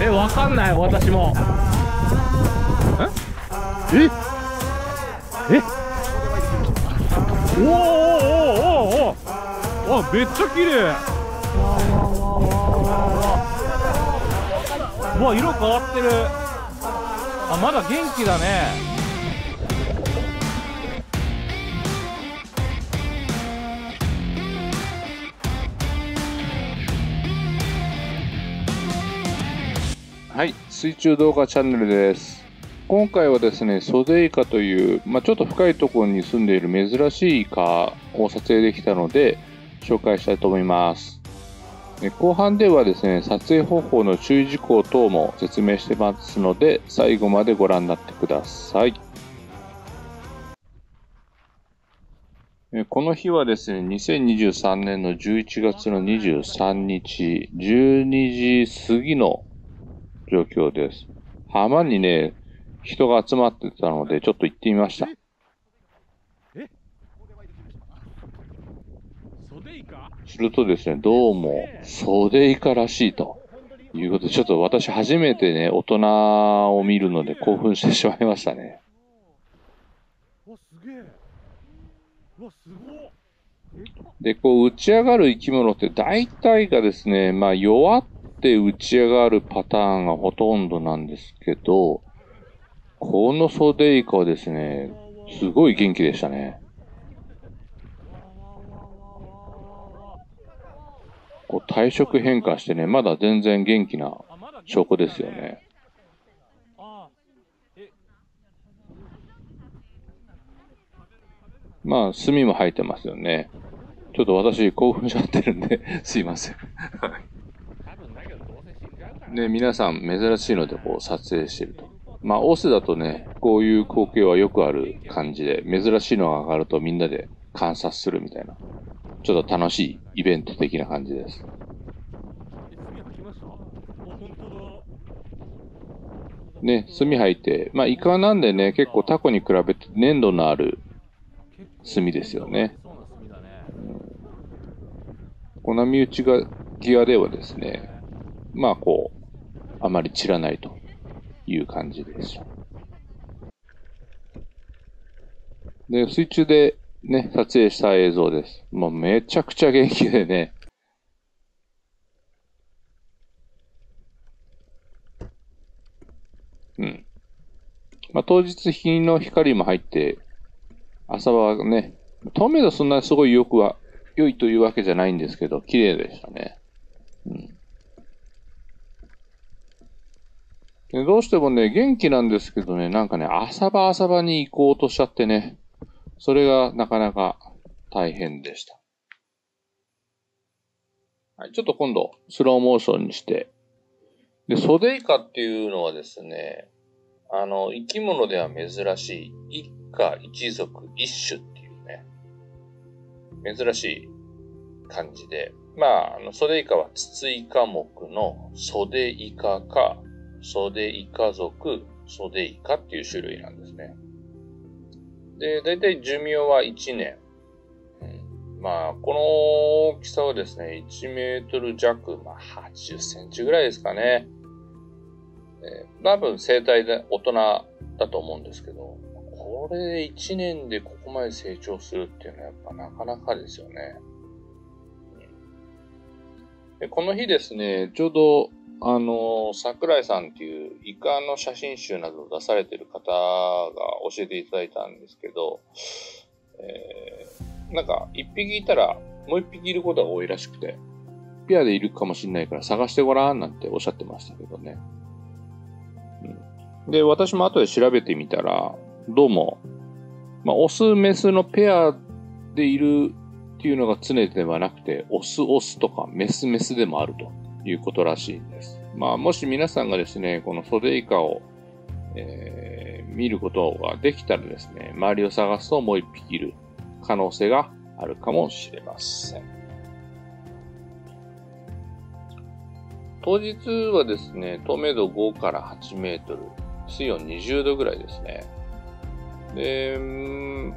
えわかんない私も。え？え？え？おーおーおーおー。おーあめっちゃ綺麗。うわ色変わってる。あまだ元気だね。はい、水中動画チャンネルです。今回はですね、ソデイカという、まあ、ちょっと深いところに住んでいる珍しいイカを撮影できたので、紹介したいと思います。後半ではですね、撮影方法の注意事項等も説明してますので、最後までご覧になってください。この日はですね、2023年の11月の23日、12時過ぎの状況です。浜にね、人が集まってたので、ちょっと行ってみました。袖イカするとですね、どうも、袖イカらしいと。いうことで、ちょっと私初めてね、大人を見るので興奮してしまいましたね。わすげえ。わすごっ。で、こう、打ち上がる生き物って大体がですね、まあ、弱って打ち上がるパターンがほとんどなんですけど、このソデイカはですね、すごい元気でしたね。こう体色変化してね、まだ全然元気な証拠ですよね。まあ、炭も入ってますよね。ちょっと私興奮しちゃってるんで、すいません。多分だけどどうせ死んじゃうからで、皆さん珍しいのでこう撮影してると。まあ、オスだとね、こういう光景はよくある感じで、珍しいのが上がるとみんなで観察するみたいな、ちょっと楽しいイベント的な感じです。ね、炭入って、まあ、イカなんでね、結構タコに比べて粘度のある炭ですよね。この身内が際ではですね、まあこう、あまり散らないという感じです。で、水中でね、撮影した映像です。もうめちゃくちゃ元気でね。うん。まあ当日日の光も入って、朝はね、透明度そんなすごいよくは良いというわけじゃないんですけど、綺麗でしたね。うん。でどうしてもね、元気なんですけどね、なんかね、朝場朝場に行こうとしちゃってね、それがなかなか大変でした。はい、ちょっと今度、スローモーションにして。で、ソデイカっていうのはですね、あの、生き物では珍しい、一家一族一種っていうね、珍しい感じで、まあ、あの、ソデイカはツツイカ目のソデイカか、ソデイカ族、ソデイカっていう種類なんですね。で、だいたい寿命は1年。うん、まあ、この大きさはですね、1メートル弱、まあ、80センチぐらいですかね。えー多分生体で大人だと思うんですけど、これで1年でここまで成長するっていうのはやっぱなかなかですよね。でこの日ですね、ちょうど、あの、桜井さんっていうイカの写真集などを出されてる方が教えていただいたんですけど、えーなんか一匹いたらもう一匹いることが多いらしくて、ペアでいるかもしれないから探してごらんなんておっしゃってましたけどね。うん、で、私も後で調べてみたら、どうも、まあ、オス、メスのペアでいるっていうのが常ではなくて、オス、オスとかメス、メスでもあるということらしいんです。まあ、もし皆さんがですね、このソデイカを、えー見ることができたらですね、周りを探すともう一匹いる可能性があるかもしれません。当日はですね、透明度5から8メートル、水温20度ぐらいですね。で、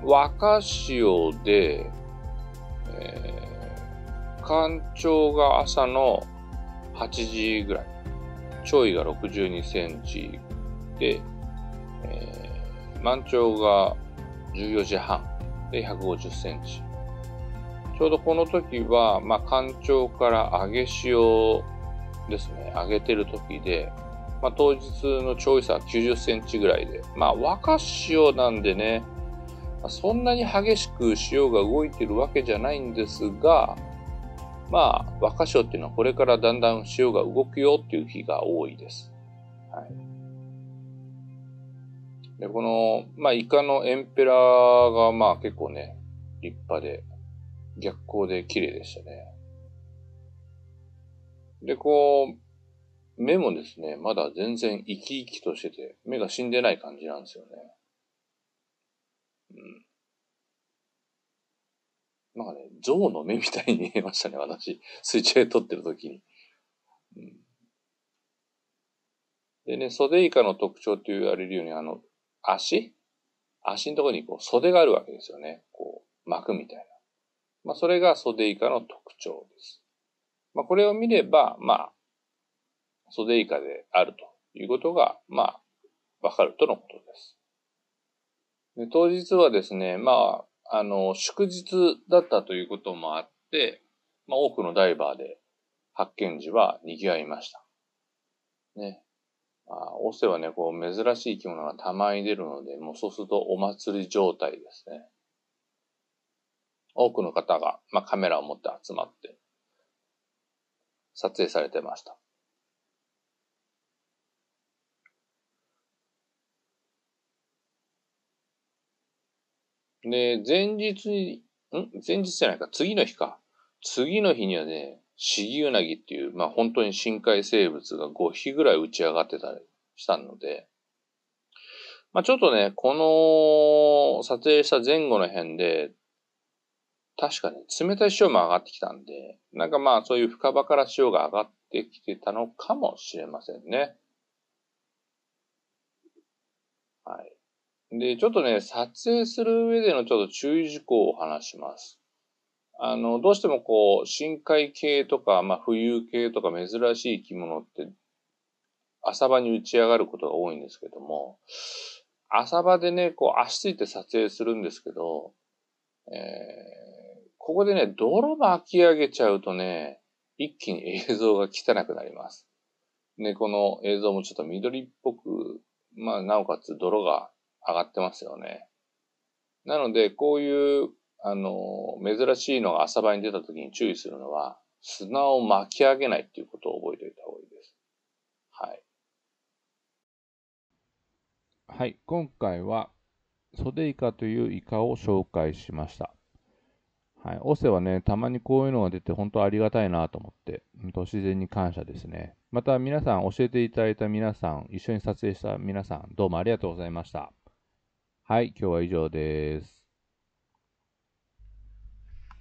若潮で、えー干潮が朝の8時ぐらい。潮位が62センチで、えー、満潮が14時半で150センチ。ちょうどこの時は、まあ、干潮から上げ潮ですね、上げてる時で、まあ、当日の潮位差は90センチぐらいで、まあ、若潮なんでね、そんなに激しく潮が動いてるわけじゃないんですが、まあ、若潮っていうのはこれからだんだん潮が動くよっていう日が多いです。はい。で、この、まあ、イカのエンペラーが、まあ結構ね、立派で、逆光で綺麗でしたね。で、こう、目もですね、まだ全然生き生きとしてて、目が死んでない感じなんですよね。うん。なんかね、象の目みたいに見えましたね、私。水中で撮ってる時に。でね、袖イカの特徴って言われるように、あの、足？足のところにこう袖があるわけですよね。こう、膜みたいな。まあ、それが袖イカの特徴です。まあ、これを見れば、まあ、袖イカであるということが、まあ、わかるとのことです。で当日はですね、まあ、あの、祝日だったということもあって、まあ、多くのダイバーで発見時は賑わいました。ね。あオセはね、こう、珍しい生き物がたまに出るので、もうそうするとお祭り状態ですね。多くの方が、まあ、カメラを持って集まって、撮影されてました。で、前日に、ん？前日じゃないか、次の日か。次の日にはね、シギウナギっていう、まあ本当に深海生物が5匹ぐらい打ち上がってたりしたので、まあちょっとね、この撮影した前後の辺で、確かに冷たい潮も上がってきたんで、なんかまあそういう深場から潮が上がってきてたのかもしれませんね。はい。で、ちょっとね、撮影する上でのちょっと注意事項を話します。あの、どうしてもこう、深海系とか、まあ、浮遊系とか珍しい生き物って、浅場に打ち上がることが多いんですけども、浅場でね、こう、足ついて撮影するんですけど、えー、ここでね、泥巻き上げちゃうとね、一気に映像が汚くなります。ね、この映像もちょっと緑っぽく、まあ、なおかつ泥が上がってますよね。なので、こういうあの、珍しいのが浅場に出た時に注意するのは、砂を巻き上げないっていうことを覚えておいた方がいいです。はい。はい、今回は、ソデイカというイカを紹介しました。はい、オセはね、たまにこういうのが出て本当ありがたいなと思って、都自然に感謝ですね。また皆さん、教えていただいた皆さん、一緒に撮影した皆さん、どうもありがとうございました。はい、今日は以上です。